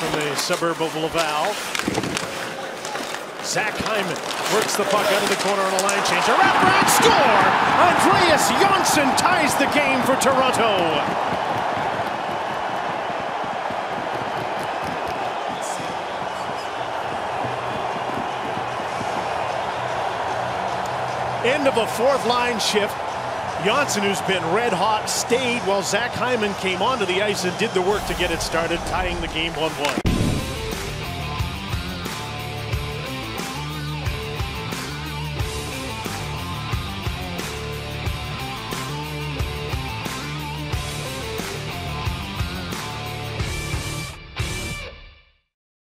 from the suburb of Laval. Zach Hyman works the puck out of the corner on a line change. A wraparound score! Andreas Johnsson ties the game for Toronto. End of a fourth line shift. Johnsson, who's been red hot, stayed while Zach Hyman came onto the ice and did the work to get it started, tying the game 1 1.